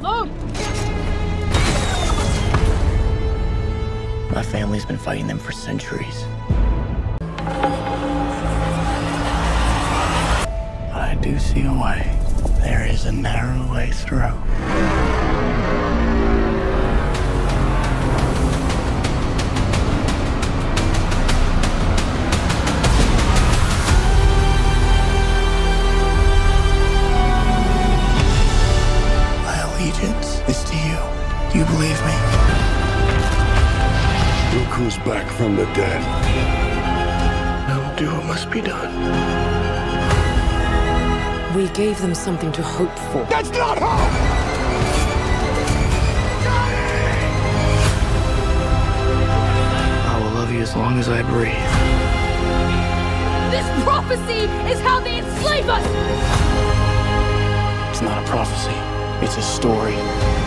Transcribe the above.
Load! My family's been fighting them for centuries. But I do see a way. There is a narrow way through. Allegiance is to you. Do you believe me? Dooku's back from the dead. I will do what must be done. We gave them something to hope for. That's not hope! I will love you as long as I breathe. This prophecy is how they enslave us! It's not a prophecy, it's a story.